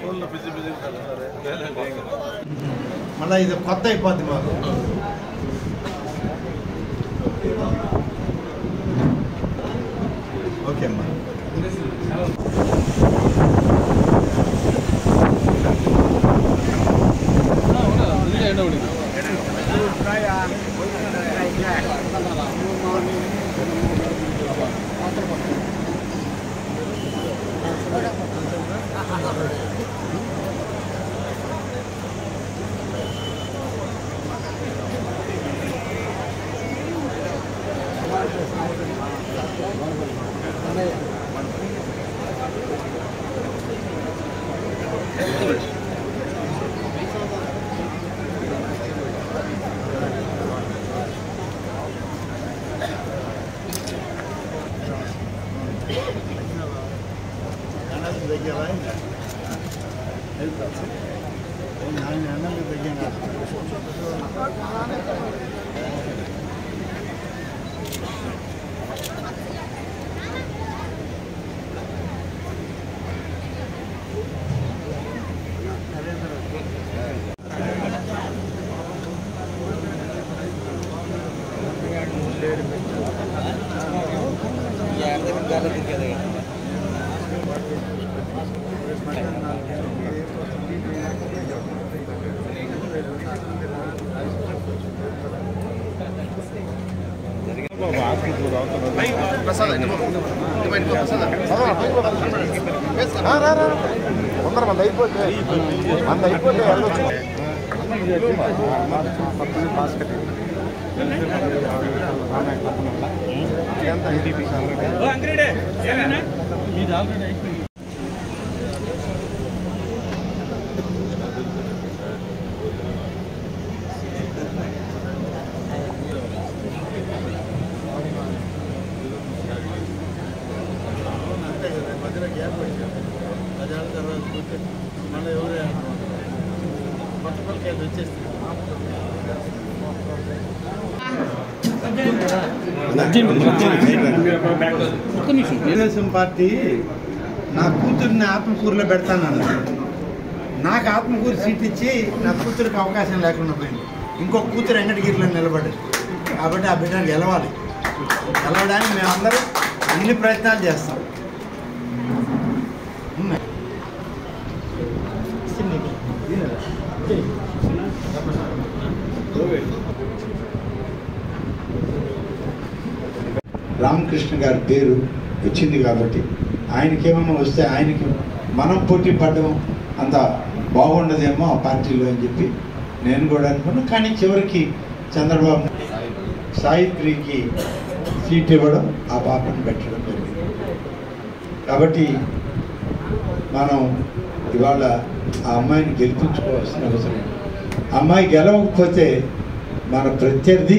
ఫోన్లో busy busy ఉంటారు సరే మళ్ళీ ఇది కొత్త అయిపోద్ది మాకు ఓకే Gracias. తొందర మంది అయిపోతే మంది అయిపోతే వెళ్ళొచ్చు మధ్యలో గ్యాప్ వచ్చారు పదేళ్ళ తర్వాత కూర్చొని మళ్ళీ ఎవరు కొత్త పలికాయలు వచ్చేస్తుంది తెలుగుదేశం పార్టీ నా కూతుర్ని ఆత్మకూరులో పెడతానన్న నాకు ఆత్మకూరు సీట్ ఇచ్చి నా కూతురికి అవకాశం లేకుండా పోయింది. ఇంకొక కూతురు వెంకటగిరిలో నిలబడి కాబట్టి ఆ బిడ్డ గెలవాలి. గెలవడానికి మేమందరం అన్ని ప్రయత్నాలు చేస్తాం. ఉన్నాయి. రామకృష్ణ గారి పేరు వచ్చింది కాబట్టి ఆయనకేమన్నా వస్తే ఆయనకి మనం పోటీ పడడం అంత బాగుండదేమో ఆ పార్టీలో అని చెప్పి నేను కూడా అనుకున్నాను కానీ చివరికి చంద్రబాబు సాయిత్రికి సీట్ ఇవ్వడం ఆ పాపను పెట్టడం జరిగింది. కాబట్టి మనం ఇవాళ ఆ అమ్మాయిని గెలిపించుకోవాల్సిన అవసరం అమ్మాయి గెలవకపోతే మన ప్రత్యర్థి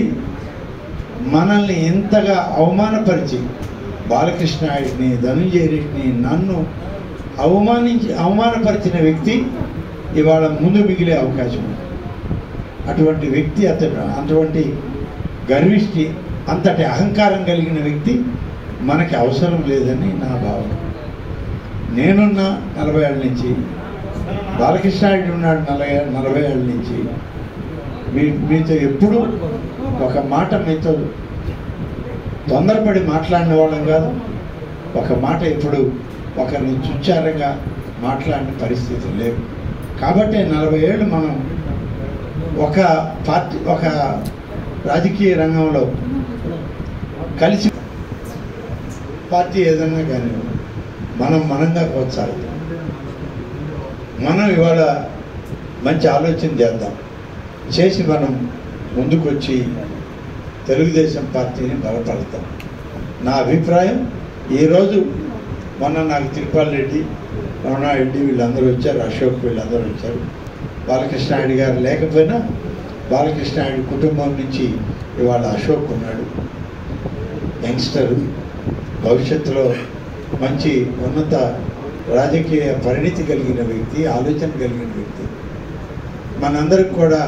మనల్ని ఇంతగా అవమానపరిచి బాలకృష్ణ ఆయుడిని ధనుంజయ రెడ్డిని నన్ను అవమానించి అవమానపరిచిన వ్యక్తి ఇవాళ ముందు మిగిలే అవకాశం ఉంది. అటువంటి వ్యక్తి అతడు అటువంటి గర్విష్టి అంతటి అహంకారం కలిగిన వ్యక్తి మనకి అవసరం లేదని నా భావన. నేనున్న నలభై ఏళ్ళ నుంచి బాలకృష్ణ ఉన్నాడు నలభై నలభై ఏళ్ళ నుంచి మీ మీతో ఎప్పుడూ ఒక మాట మీతో తొందరపడి మాట్లాడిన వాళ్ళం కాదు. ఒక మాట ఇప్పుడు ఒకరిని చుచ్చారంగా మాట్లాడిన పరిస్థితి లేవు కాబట్టి నలభై ఏళ్ళు మనం ఒక పార్టీ ఒక రాజకీయ రంగంలో కలిసి పార్టీ ఏదన్నా కానీ మనం మనంగా కొనసాగుతాం. మనం ఇవాళ మంచి ఆలోచన చేద్దాం. చేసి మనం ముందుకొచ్చి తెలుగుదేశం పార్టీని బలపడతాం నా అభిప్రాయం ఈరోజు మొన్న నాకు తిరుపాల్ రెడ్డి రమణారెడ్డి వీళ్ళందరూ వచ్చారు అశోక్ వీళ్ళందరూ వచ్చారు. బాలకృష్ణాయుడు గారు లేకపోయినా బాలకృష్ణాయుడు కుటుంబం నుంచి ఇవాళ అశోక్ ఉన్నాడు. యంగ్స్టర్ భవిష్యత్తులో మంచి ఉన్నత రాజకీయ పరిణితి కలిగిన వ్యక్తి ఆలోచన కలిగిన వ్యక్తి. మనందరికి కూడా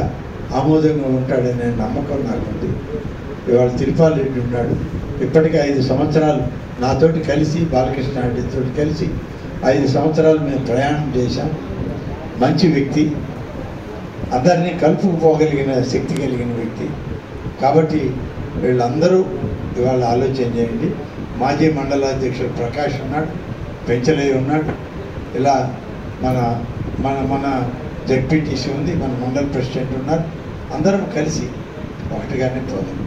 ఆమోదంగా ఉంటాడనే నమ్మకం నాకుంది. ఇవాళ తిరుపాల్ రెడ్డి ఉన్నాడు? ఇప్పటికే ఐదు సంవత్సరాలు నాతోటి కలిసి బాలకృష్ణ రెడ్డితో కలిసి ఐదు సంవత్సరాలు మేము ప్రయాణం చేశాం. మంచి వ్యక్తి. అందరినీ కలుపుకుపోగలిగిన శక్తి కలిగిన వ్యక్తి. కాబట్టి వీళ్ళందరూ ఇవాళ ఆలోచన చేయండి. మాజీ మండలాధ్యక్షుడు ప్రకాష్ ఉన్నాడు పెంచలయ్య ఉన్నాడు. ఇలా మన మన మన జడ్పీటీసీ ఉంది మన మండల ప్రెసిడెంట్ ఉన్నారు. అందరం కలిసి ఒకటిగానే పోదాం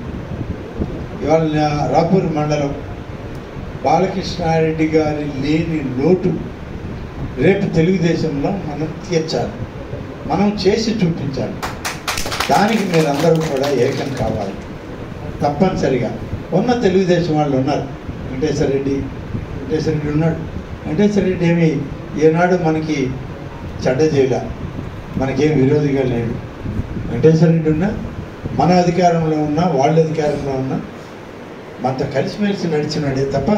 ఇవాళ రాపూర్ మండలం బాలకృష్ణారెడ్డి గారి లేని లోటు రేపు తెలుగుదేశంలో మనం తీర్చాలి. మనం చేసి చూపించాలి. దానికి మీరందరూ కూడా ఏకం కావాలి. తప్పనిసరిగా. ఉన్న తెలుగుదేశం వాళ్ళు ఉన్నారు. వెంకటేశ్వర రెడ్డి వెంకటేశ్వర రెడ్డి ఉన్నాడు. వెంకటేశ్వర రెడ్డి ఏమి? ఏనాడు మనకి చెడ్డ చేయలే మనకేం విరోధిగా లేడు. వెంకటేశ్వర రెడ్డి ఉన్నా మన అధికారంలో ఉన్నా వాళ్ళ అధికారంలో ఉన్నా మనతో కలిసిమెలిసి నడిచినాడే తప్ప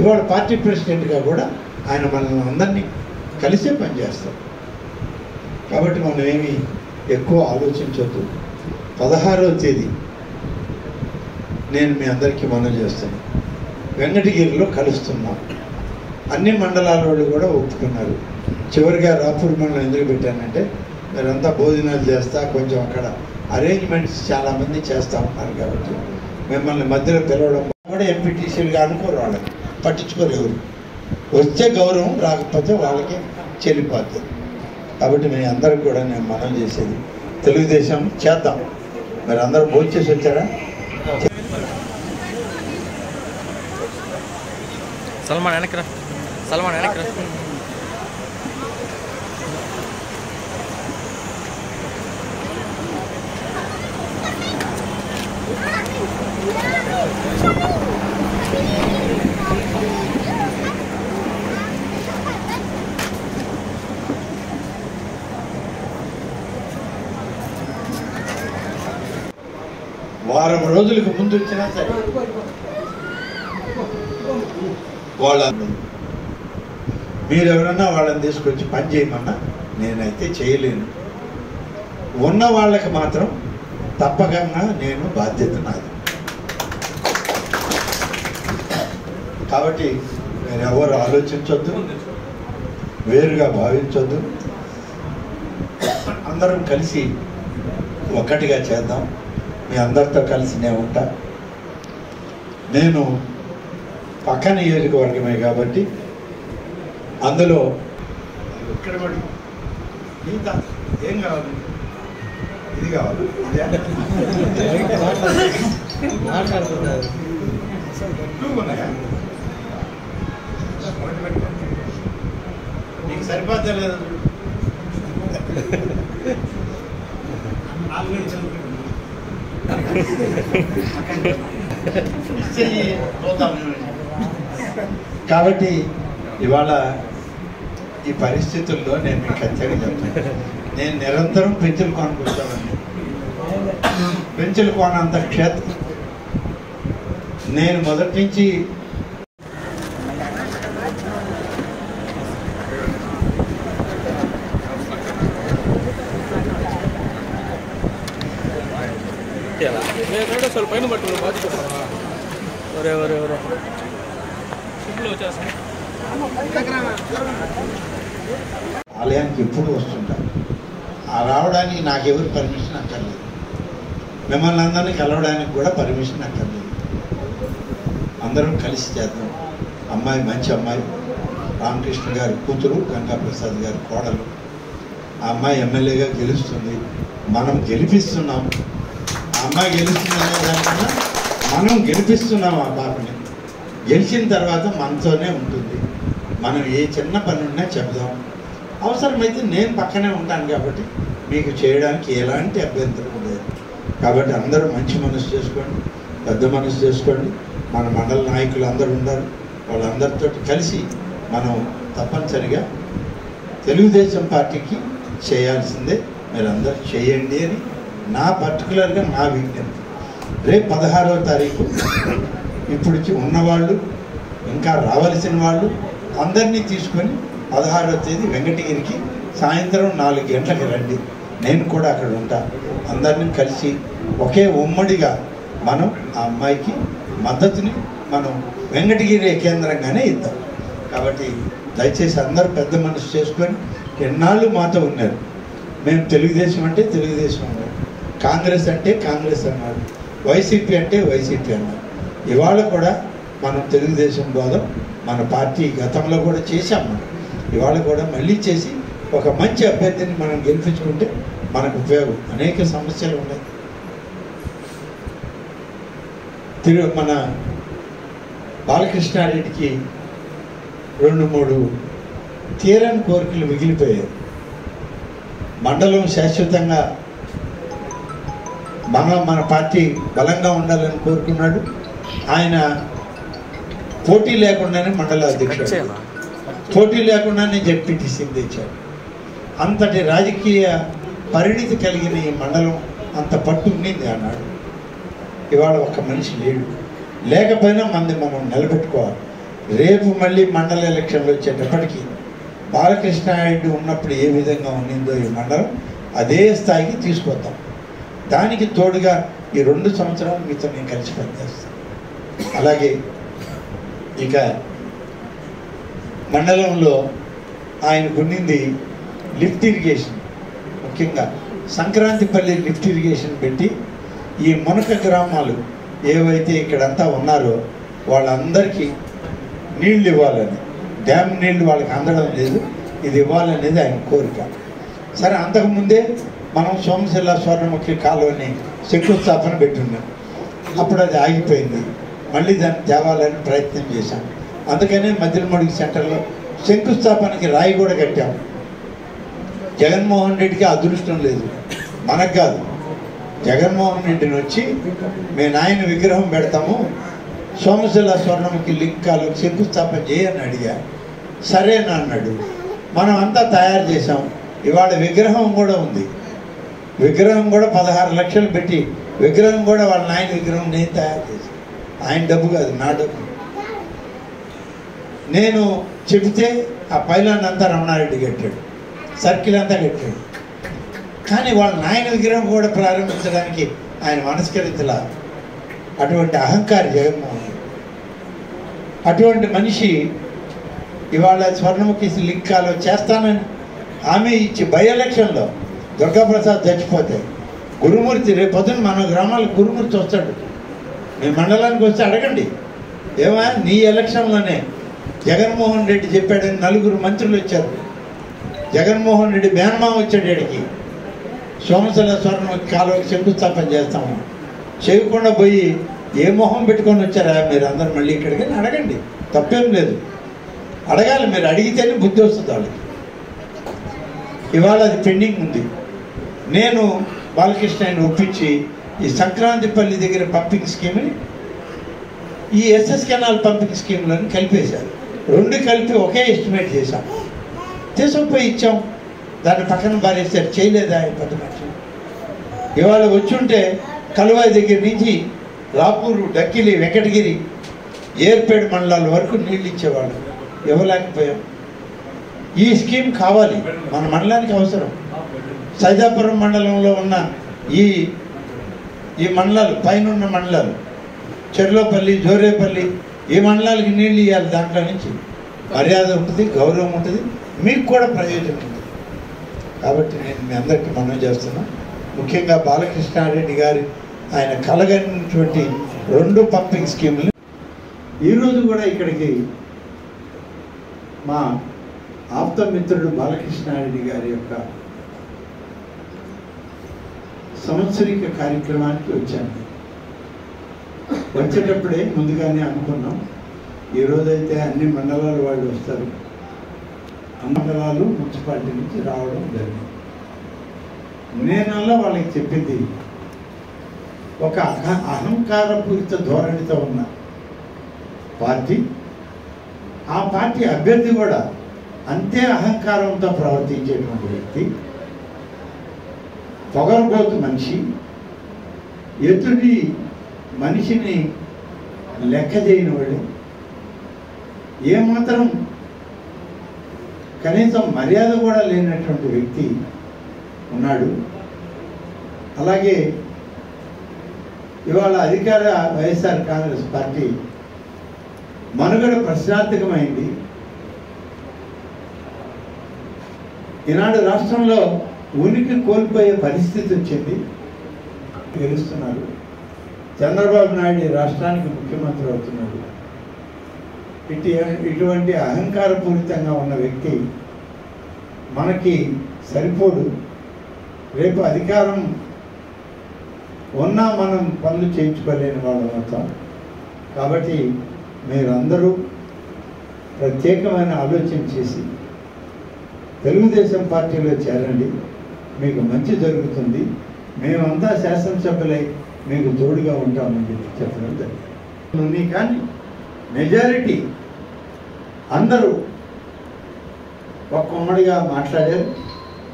ఇవాళ పార్టీ ప్రెసిడెంట్గా కూడా ఆయన మనల్ని అందరినీ కలిసే పనిచేస్తాం కాబట్టి మనం ఏమి ఎక్కువ ఆలోచించొద్దు. పదహారవ తేదీ నేను మీ అందరికీ మనం చేస్తాను. వెంకటగిరిలో కలుస్తున్నాం. అన్ని మండలాల వాళ్ళు కూడా ఒప్పుకున్నారు. చివరిగా రాపూర్ మండలం ఎందుకు పెట్టానంటే మీరంతా భోజనాలు చేస్తా కొంచెం అక్కడ అరేంజ్మెంట్స్ చాలామంది చేస్తూ ఉన్నారు కాబట్టి మిమ్మల్ని మధ్యలో పిలవడం కూడా ఎంపీటీసీలుగా అనుకోరు వాళ్ళకి. పట్టించుకోలేరు. వచ్చే గౌరవం రాకపోతే వాళ్ళకి చెల్లిపోతుంది కాబట్టి మీ అందరికి కూడా నేను మనం చేసేది. తెలుగుదేశం చేద్దాం. మీరు అందరూ భోజనం చేసి వచ్చారా? సల్మాన్ వెనక్కి సల్మాన్ వెనక్కి వారం రోజులకు ముందు వచ్చినా సరే. వాళ్ళ మీరు ఎవరన్నా వాళ్ళని తీసుకొచ్చి పని చేయమన్నా నేనైతే చేయలేను. ఉన్న వాళ్ళకి మాత్రం తప్పకుండా నేను బాధ్యత నాది. కాబట్టి మీరు ఎవరు ఆలోచించొద్దు వేరుగా భావించొద్దు. అందరం కలిసి ఒక్కటిగా చేద్దాం. మీ అందరితో కలిసి నేను ఉంటా. నేను పక్క నియోజకవర్గమే కాబట్టి అందులో ఇక్కడ కూడా ఏం కావాలి? ఇది కావాలి. టూ నీకు సరిపోతలేదు నాలుగు కాబట్టి ఇవాళ ఈ పరిస్థితుల్లో నేను మీకు ఖచ్చితంగా చెప్తాను. నేను నిరంతరం పెంచులు కొనుక్కొచ్చానండి పెంచులు కోనంత క్షేత్రం. నేను మొదటి నుంచి చేస్తారు పైన పట్టుకుని బాధ్యత ఆలయానికి ఎప్పుడు వస్తుంటారు? ఆ రావడానికి నాకెవరు పర్మిషన్ అక్కర్లేదు. మిమ్మల్ని అందరినీ కలవడానికి కూడా పర్మిషన్ అక్కర్లేదు. అందరం కలిసి చేద్దాం. అమ్మాయి మంచి అమ్మాయి. రామకృష్ణ గారి కూతురు గంగాప్రసాద్ గారి కోడలు. ఆ అమ్మాయి ఎమ్మెల్యేగా గెలుస్తుంది. మనం గెలిపిస్తున్నాం. అమ్మాయి గెలుస్తుందనే దానికన్నా మనం గెలిపిస్తున్నాం ఆ పాపని గెలిచిన తర్వాత మనతోనే ఉంటుంది. మనం ఏ చిన్న పని ఉన్నా చెప్దాం. అవసరమైతే నేను పక్కనే ఉంటాను కాబట్టి మీకు చేయడానికి ఎలాంటి అభ్యంతరం లేదు. కాబట్టి అందరూ మంచి మనసు చేసుకోండి పెద్ద మనసు చేసుకోండి. మన మండల నాయకులు అందరూ ఉన్నారు వాళ్ళందరితో కలిసి మనం తప్పనిసరిగా తెలుగుదేశం పార్టీకి చేయాల్సిందే. మీరందరూ చేయండి అని నా పర్టికులర్గా నా విజ్ఞప్తి రేపు పదహారవ తారీఖు. ఇప్పుడు ఉన్నవాళ్ళు ఇంకా రావలసిన వాళ్ళు అందరినీ తీసుకొని పదహారవ తేదీ వెంకటగిరికి సాయంత్రం నాలుగు గంటలకు రండి. నేను కూడా అక్కడ ఉంటా. అందరినీ కలిసి ఒకే ఉమ్మడిగా మనం ఆ అమ్మాయికి మద్దతుని మనం వెంకటగిరి కేంద్రంగానే ఇద్దాం. కాబట్టి దయచేసి అందరూ పెద్ద మనసు చేసుకొని ఎన్నాళ్ళు మాతో ఉన్నారు? మేము తెలుగుదేశం అంటే తెలుగుదేశం. కాంగ్రెస్ అంటే కాంగ్రెస్ అన్నారు. వైసీపీ అంటే వైసీపీ అన్నారు. ఇవాళ కూడా మనం తెలుగుదేశం బోధం మన పార్టీ గతంలో కూడా చేశాం మనం. ఇవాళ కూడా మళ్ళీ చేసి ఒక మంచి అభ్యర్థిని మనం గెలిపించుకుంటే మనకు ఉపయోగం. అనేక సమస్యలు ఉన్నాయి. తిరు మన బాలకృష్ణారెడ్డికి రెండు మూడు తీరని కోరికలు మిగిలిపోయాయి. మండలం శాశ్వతంగా మన మన పార్టీ బలంగా ఉండాలని కోరుకున్నాడు. ఆయన పోటీ లేకుండానే మండల అధ్యక్షుడు పోటీ లేకుండానే జడ్పీటీసీ తెచ్చాడు. అంతటి రాజకీయ పరిణితి కలిగిన ఈ మండలం అంత పట్టు ఉండింది అన్నాడు ఇవాళ ఒక మనిషి లేడు. లేకపోయినా మంది మనం నిలబెట్టుకోవాలి. రేపు మళ్ళీ మండల ఎలక్షన్లు వచ్చేటప్పటికి బాలకృష్ణారెడ్డి ఉన్నప్పుడు ఏ విధంగా ఉండిందో ఈ మండలం అదే స్థాయికి తీసుకొద్దాం. దానికి తోడుగా ఈ రెండు సంవత్సరాలు మీతో నేను కలిసి పనిచేస్తాను. అలాగే ఇక మండలంలో ఆయన ఉన్నింది లిఫ్ట్ ఇరిగేషన్ ముఖ్యంగా సంక్రాంతిపల్లి లిఫ్ట్ ఇరిగేషన్ పెట్టి ఈ మునక గ్రామాలు ఏవైతే ఇక్కడంతా ఉన్నారో వాళ్ళందరికీ నీళ్ళు ఇవ్వాలని డ్యామ్ నీళ్ళు వాళ్ళకి అందడం లేదు ఇది ఇవ్వాలనేది ఆయన కోరిక. సరే అంతకుముందే మనం సోమశిల స్వర్ణముఖి కాలువని శంకుస్థాపన పెట్టున్నాం అప్పుడు అది ఆగిపోయింది. మళ్ళీ దాన్ని తేవాలని ప్రయత్నం చేశాం. అందుకనే మధ్యలమడుగు సెంటర్లో శంకుస్థాపనకి రాయి కూడా కట్టాం. జగన్మోహన్ రెడ్డికి అదృష్టం లేదు. మనకు కాదు. జగన్మోహన్ రెడ్డిని వచ్చి మేము నాయన విగ్రహం పెడతాము. సోమశిల స్వర్ణముఖి లింకాలు శంకుస్థాపన చేయని అడిగా. సరేనా అన్నాడు. మనం అంతా తయారు చేసాం ఇవాళ విగ్రహం కూడా ఉంది. విగ్రహం కూడా పదహారు లక్షలు పెట్టి విగ్రహం కూడా వాళ్ళ నాయన విగ్రహం నేను తయారు చేశాను. ఆయన డబ్బు కాదు నా డబ్బు. నేను చెబితే ఆ పైలాన్ అంతా రమణారెడ్డి కట్టాడు సర్కిల్ అంతా కట్టాడు. కానీ వాళ్ళ నాయన విగ్రహం కూడా ప్రారంభించడానికి ఆయన మనస్కరించలా. అటువంటి అహంకారి జగన్మోహన్. అటువంటి మనిషి ఇవాళ స్వర్ణముఖి లింకాలో చేస్తానని ఆమె ఇచ్చి బై ఎలక్షన్లో దుర్గాప్రసాద్ చచ్చిపోతే గురుమూర్తి రేపు పొద్దున్న మన గ్రామాలకు గురుమూర్తి వస్తాడు. మీ మండలానికి వస్తే అడగండి. ఏమా నీ ఎలక్షన్లోనే జగన్మోహన్ రెడ్డి చెప్పాడని నలుగురు మంత్రులు వచ్చారు. జగన్మోహన్ రెడ్డి మేనమా వచ్చాడు ఇక్కడికి సోమశిల స్వర్ణ కాలువకి శంకుస్థాపన చేస్తాము. చేయకుండా పోయి ఏ మొహం పెట్టుకొని వచ్చారా మీరు అందరు మళ్ళీ ఇక్కడికి అని అడగండి. తప్పేం లేదు. అడగాలి మీరు. అడిగితేనే బుద్ధి వస్తుంది వాళ్ళకి. ఇవాళ అది పెండింగ్ ఉంది. నేను బాలకృష్ణని ఒప్పించి ఈ సంక్రాంతిపల్లి దగ్గర పంపింగ్ స్కీమ్ని ఈ ఎస్ఎస్ కెనాల్ పంపింగ్ స్కీమ్లను కలిపేశారు. రెండు కలిపి ఒకే ఎస్టిమేట్ చేశాం. తీసుకుపోయి ఇచ్చాం. దాన్ని పక్కన బారేస్తారు చేయలేదా ఆయన పెద్ద ఇవాళ వచ్చుంటే కలువాయి దగ్గర నుంచి రాపూరు డక్కిలి వెంకటగిరి ఏర్పేడు మండలాల వరకు నీళ్ళు ఇచ్చేవాళ్ళు. ఇవ్వలేకపోయాం. ఈ స్కీమ్ కావాలి. మన మండలానికి అవసరం. సైదాపురం మండలంలో ఉన్న ఈ ఈ మండలాలు పైన ఉన్న మండలాలు చెర్లోపల్లి జోరేపల్లి ఈ మండలాలకి నీళ్ళు ఇవ్వాలి దాంట్లో నుంచి. మర్యాద ఉంటుంది గౌరవం ఉంటుంది మీకు కూడా ప్రయోజనం ఉంటుంది. కాబట్టి నేను మీ అందరికీ మనం చేస్తున్నా. ముఖ్యంగా బాలకృష్ణారెడ్డి గారి ఆయన కలగనటువంటి రెండు పంపింగ్ స్కీములు. ఈరోజు కూడా ఇక్కడికి మా ఆప్తమిత్రుడు బాలకృష్ణారెడ్డి గారి యొక్క సంవత్సరిక కార్యక్రమానికి వచ్చాను. వచ్చేటప్పుడే ముందుగానే అనుకున్నాం ఈ రోజైతే అన్ని మండలాల వాళ్ళు వస్తారు. మండలాలు మున్సిపాలిటీ నుంచి రావడం జరిగింది. నేనల్లా వాళ్ళకి చెప్పింది ఒక అహ అహంకారపూరిత ధోరణితో ఉన్న పార్టీ ఆ పార్టీ అభ్యర్థి కూడా అంతే అహంకారంతో ప్రవర్తించేటువంటి వ్యక్తి. పొగరబోతు మనిషి ఎదుటి మనిషిని లెక్క చేయని వాడు ఏమాత్రం కనీసం మర్యాద కూడా లేనటువంటి వ్యక్తి ఉన్నాడు. అలాగే ఇవాళ అధికార వైఎస్ఆర్ కాంగ్రెస్ పార్టీ మనుగడ ప్రశ్నార్థకమైంది. ఈనాడు రాష్ట్రంలో ఉనికి కోల్పోయే పరిస్థితి వచ్చింది గెలుస్తున్నారు చంద్రబాబు నాయుడు రాష్ట్రానికి ముఖ్యమంత్రి అవుతున్నాడు. ఇటు ఇటువంటి అహంకారపూరితంగా ఉన్న వ్యక్తి మనకి సరిపోడు. రేపు అధికారం ఉన్నా మనం పనులు చేయించుకోలేని వాళ్ళం అవుతాం. కాబట్టి మీరందరూ ప్రత్యేకమైన ఆలోచన చేసి తెలుగుదేశం పార్టీలో చేరండి. మీకు మంచి జరుగుతుంది. మేమంతా శాసనసభ్యులై మీకు తోడుగా ఉంటామని చెప్పి చెప్పడం జరిగింది. కానీ మెజారిటీ అందరూ ఒక మాట్లాడారు.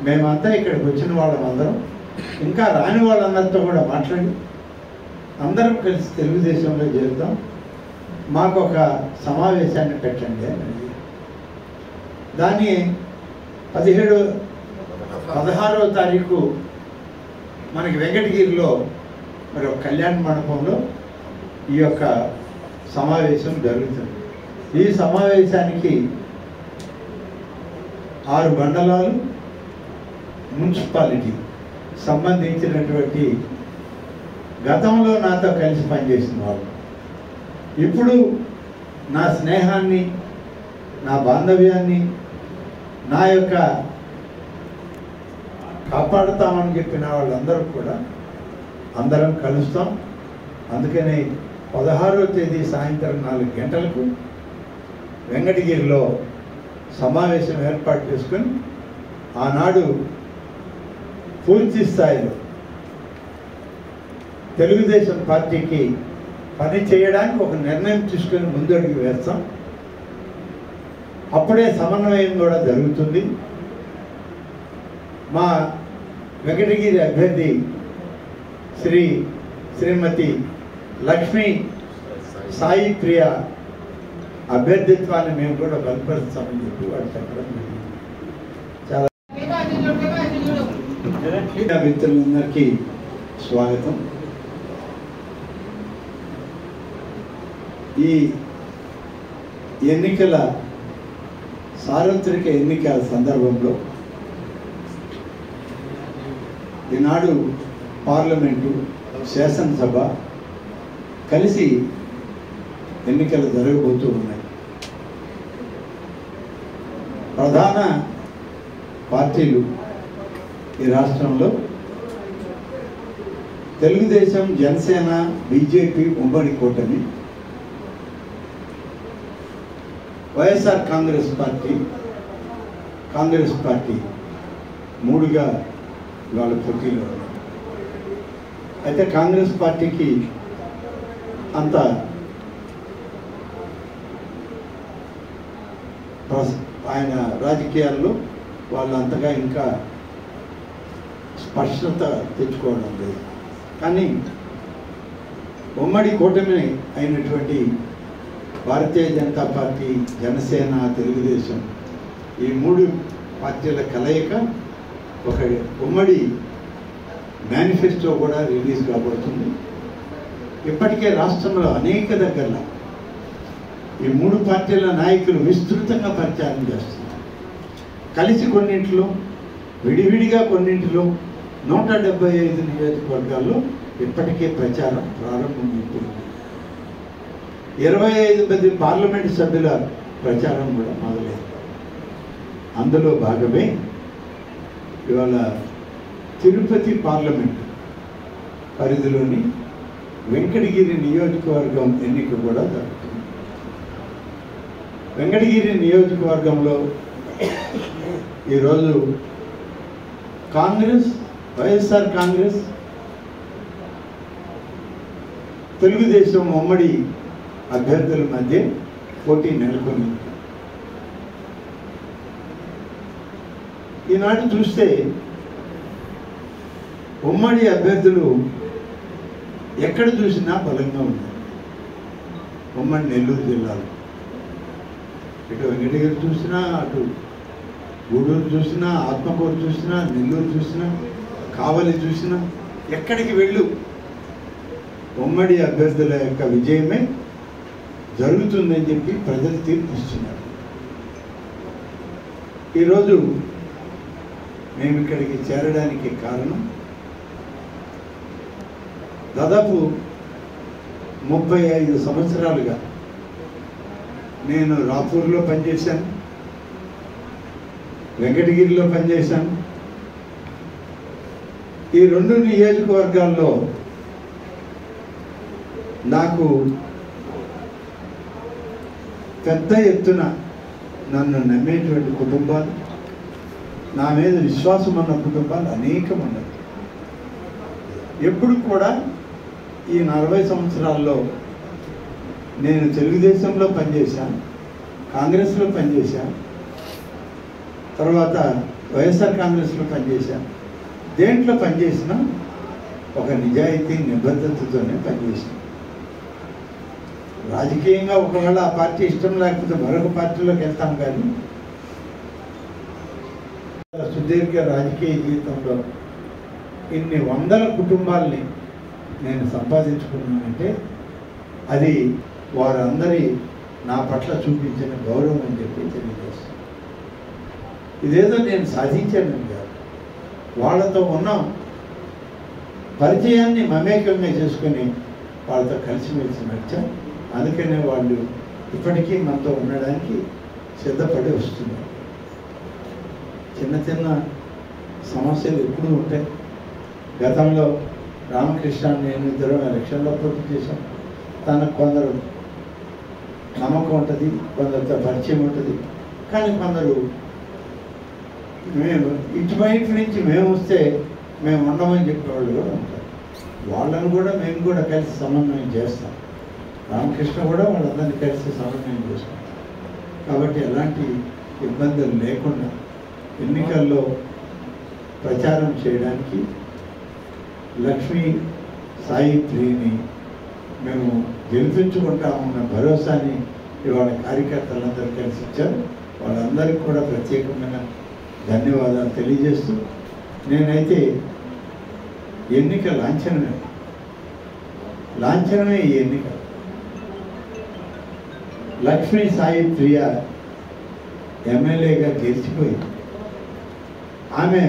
మేమంతా ఇక్కడికి వచ్చిన వాళ్ళం అందరం. ఇంకా రాని వాళ్ళందరితో కూడా మాట్లాడి అందరం కలిసి తెలుగుదేశంలో చేరుతాం. మాకు ఒక సమావేశాన్ని పెట్టండి అని దాన్ని పదిహేడు పదహారవ తారీఖు మనకి వెంకటగిరిలో మరి ఒక కళ్యాణ మండపంలో ఈ యొక్క సమావేశం జరుగుతుంది. ఈ సమావేశానికి ఆరు మండలాలు మున్సిపాలిటీ సంబంధించినటువంటి గతంలో నాతో కలిసి పనిచేసిన వాళ్ళు. ఇప్పుడు నా స్నేహాన్ని నా బాంధవ్యాన్ని నా యొక్క కాపాడుతామని చెప్పిన వాళ్ళందరూ కూడా అందరం కలుస్తాం. అందుకని పదహారవ తేదీ సాయంత్రం నాలుగు గంటలకు వెంకటగిరిలో సమావేశం ఏర్పాటు చేసుకొని ఆనాడు పూర్తి స్థాయిలో తెలుగుదేశం పార్టీకి పని చేయడానికి ఒక నిర్ణయం తీసుకొని ముందడుగు వేస్తాం. అప్పుడే సమన్వయం కూడా జరుగుతుంది. మా వెంకటగిరి అభ్యర్థి శ్రీ శ్రీమతి లక్ష్మి సాయి ప్రియ అభ్యర్థిత్వాన్ని మేము కూడా బలపరుస్తామని చెప్పి వాళ్ళు చెప్పడం చాలా మిత్రులందరికీ స్వాగతం. ఈ ఎన్నికల సార్వత్రిక ఎన్నికల సందర్భంలో ఈనాడు పార్లమెంటు శాసనసభ కలిసి ఎన్నికలు జరగబోతూ ఉన్నాయి. ప్రధాన పార్టీలు ఈ రాష్ట్రంలో తెలుగుదేశం జనసేన బీజేపీ ఉమ్మడి కూటమి YSR Congress party Congress party మూడుగా ఇవాళ పోటీలో. అయితే కాంగ్రెస్ పార్టీకి అంత ఆయన రాజకీయాల్లో వాళ్ళు అంతగా ఇంకా స్పష్టత తెచ్చుకోవడం లేదు. కానీ ఉమ్మడి కూటమి అయినటువంటి భారతీయ జనతా పార్టీ జనసేన తెలుగుదేశం ఈ మూడు పార్టీల కలయిక ఒక ఉమ్మడి మేనిఫెస్టో కూడా రిలీజ్ కాబడుతుంది. ఇప్పటికే రాష్ట్రంలో అనేక దగ్గరలో ఈ మూడు పార్టీల నాయకులు విస్తృతంగా ప్రచారం చేస్తున్నారు. కలిసి కొన్నింటిలో విడివిడిగా కొన్నింటిలో నూట డెబ్బై ఐదు నియోజకవర్గాల్లో ఇప్పటికే ప్రచారం ప్రారంభమైపోయింది. ఇరవై ఐదు మంది పార్లమెంటు సభ్యుల ప్రచారం కూడా మొదలైంది. అందులో భాగమే ఇవాళ తిరుపతి పార్లమెంట్ పరిధిలోని వెంకటగిరి నియోజకవర్గం ఎన్నిక కూడా జరుగుతుంది. వెంకటగిరి నియోజకవర్గంలో ఈరోజు కాంగ్రెస్ వైఎస్ఆర్ కాంగ్రెస్ తెలుగుదేశం ఉమ్మడి అభ్యర్థుల మధ్య పోటీ నెలకొని ఈనాడు చూస్తే ఉమ్మడి అభ్యర్థులు ఎక్కడ చూసినా బలంగా ఉన్నారు. ఉమ్మడి నెల్లూరు జిల్లాలో. ఇటు వెంకటగిరి చూసినా అటు గూడూరు చూసినా ఆత్మకూరు చూసినా నెల్లూరు చూసినా కావలి చూసినా ఎక్కడికి వెళ్ళు. ఉమ్మడి అభ్యర్థుల యొక్క విజయమే జరుగుతుందని చెప్పి ప్రజలు తీర్పిస్తున్నారు ఈరోజు మేము ఇక్కడికి చేరడానికి కారణం దాదాపు ముప్పై ఐదు సంవత్సరాలుగా నేను రాపూర్లో పనిచేశాను వెంకటగిరిలో పనిచేశాను. ఈ రెండు నియోజకవర్గాల్లో నాకు పెద్ద ఎత్తున నన్ను నమ్మేటువంటి కుటుంబాలు నా మీద విశ్వాసం ఉన్న కుటుంబాలు అనేకం ఉన్నాయి ఎప్పుడు కూడా ఈ నలభై సంవత్సరాల్లో నేను తెలుగుదేశంలో పనిచేశాను కాంగ్రెస్లో పనిచేశాను తర్వాత వైఎస్ఆర్ కాంగ్రెస్లో పనిచేశాను. దేంట్లో పనిచేసినా ఒక నిజాయితీ నిబద్ధతతోనే పనిచేసాను రాజకీయంగా ఒకవేళ ఆ పార్టీ ఇష్టం లేకపోతే మరొక పార్టీలోకి వెళ్తాం కానీ సుదీర్ఘ రాజకీయ జీవితంలో ఇన్ని వందల కుటుంబాల్ని నేను సంపాదించుకున్నానంటే అది వారందరి నా పట్ల చూపించిన గౌరవం అని చెప్పి తెలియజేస్తాను. ఇదేదో నేను సాధించానని కాదు. వాళ్ళతో ఉన్న పరిచయాన్ని మమేకంగా చేసుకొని వాళ్ళతో కలిసిమెలిసి నడిచాం అందుకనే వాళ్ళు ఇప్పటికీ మనతో ఉండడానికి సిద్ధపడి వస్తున్నారు. చిన్న చిన్న సమస్యలు ఎప్పుడూ ఉంటాయి. గతంలో రామకృష్ణ నేను ఇద్దరు ఎలక్షన్లో పోటీ చేశాం. తనకు కొందరు నమ్మకం ఉంటుంది కొందరితో పరిచయం ఉంటుంది. కానీ కొందరు మేము ఇటువైపు నుంచి మేము వస్తే మేము ఉండమని చెప్పేవాళ్ళు కూడా ఉంటారు. వాళ్ళని కూడా మేము కూడా కలిసి సమన్వయం చేస్తాం. రామకృష్ణ కూడా వాళ్ళందరినీ కలిసి సమన్వయం చేస్తాం. కాబట్టి ఎలాంటి ఇబ్బందులు లేకుండా ఎన్నికల్లో ప్రచారం చేయడానికి లక్ష్మీ సాయిత్రిని మేము గెలిపించుకుంటామన్న భరోసాని ఇవాళ కార్యకర్తలందరూ కలిసి ఇచ్చారు. వాళ్ళందరికీ కూడా ప్రత్యేకమైన ధన్యవాదాలు తెలియజేస్తూ నేనైతే ఎన్నిక లాంఛనమే. లాంఛనమే ఈ ఎన్నిక. లక్ష్మీ సాయి ప్రియ ఎమ్మెల్యేగా గెలిచిపోయింది. ఆమె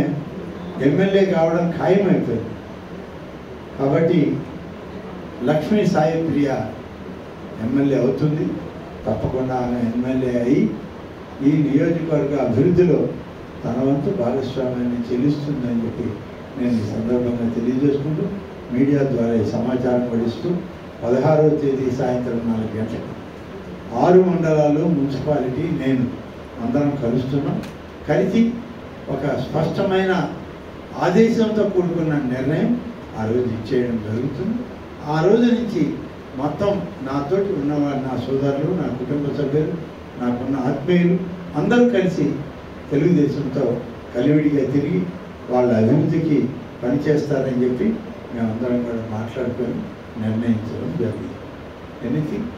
ఎమ్మెల్యే కావడం ఖాయమైపోయింది. కాబట్టి లక్ష్మీ సాయి ప్రియ ఎమ్మెల్యే అవుతుంది. తప్పకుండా ఆమె ఎమ్మెల్యే అయి ఈ నియోజకవర్గ అభివృద్ధిలో తన వంతు భాగస్వామ్యాన్ని చెల్లిస్తుందని చెప్పి నేను ఈ సందర్భంగా తెలియజేసుకుంటూ మీడియా ద్వారా ఈ సమాచారం పడిస్తూ పదహారవ తేదీ సాయంత్రం నాలుగు గంటలకు ఆరు మండలాలు మున్సిపాలిటీ నేను అందరం కలుస్తున్నాం. కలిసి ఒక స్పష్టమైన ఆదేశంతో కూడుకున్న నిర్ణయం ఆ రోజు ఇచ్చేయడం జరుగుతుంది. ఆ రోజు నుంచి మొత్తం నాతోటి ఉన్నవారు నా సోదరులు నా కుటుంబ సభ్యులు నాకున్న ఆత్మీయులు అందరూ కలిసి తెలుగుదేశంతో కలివిడిగా తిరిగి వాళ్ళ అభివృద్ధికి పనిచేస్తారని చెప్పి మేమందరం కూడా మాట్లాడుకొని నిర్ణయించడం జరిగింది. ఎనీథింగ్.